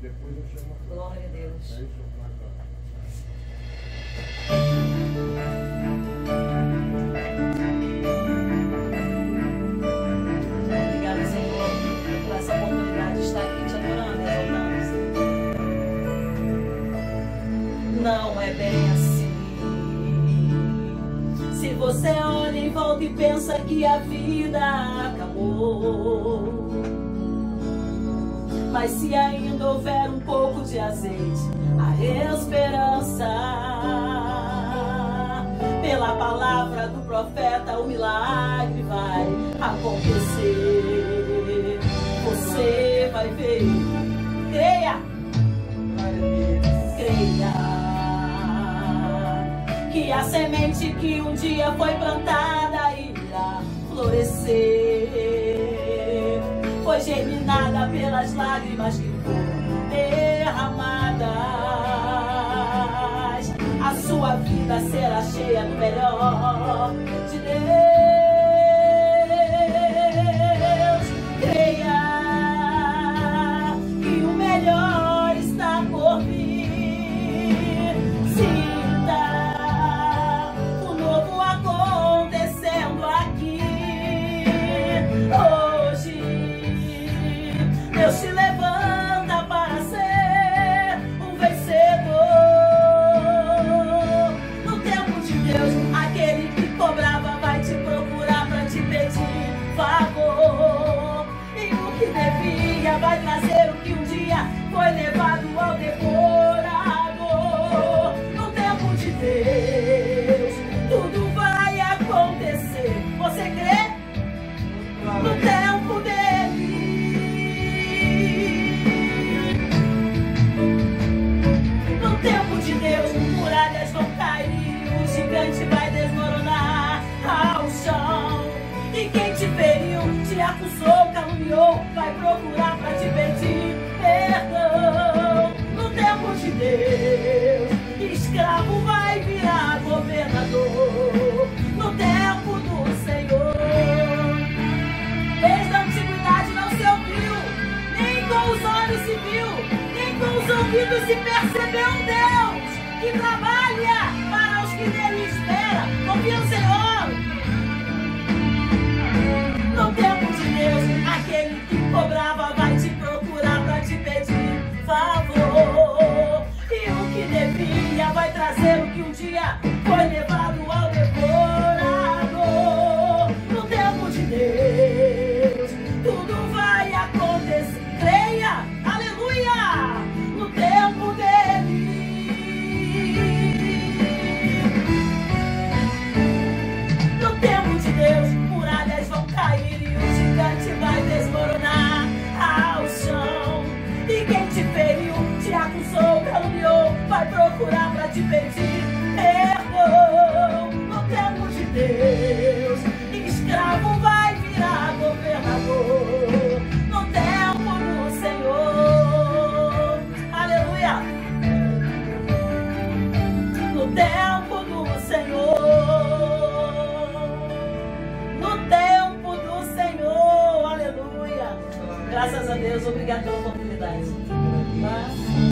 Depois eu chamo a Glória a Deus. É isso, Obrigada, Senhor, por essa oportunidade de estar aqui te adorando exaltando. Não é bem assim. Se você olha em volta e pensa que a vida acabou. Mas se ainda houver um pouco de azeite, a esperança. Pela palavra do profeta, o milagre vai acontecer. Você vai ver. Creia! Creia! Que a semente que um dia foi plantada irá florescer. Foi germinada pelas lágrimas que foram derramadas. A sua vida será cheia do melhor de Deus. Viu, nem com os ouvidos se percebeu um Deus que trabalha para os que nele esperam. Confia no Senhor. No tempo de Deus, aquele que cobrava vai te procurar para te pedir favor. E o que devia vai trazer o que um dia te pedir perdão no tempo de Deus. Escravo vai virar governador no tempo do Senhor. Aleluia! No tempo do Senhor. No tempo do Senhor. Aleluia! Graças a Deus, obrigado pela oportunidade. Mas...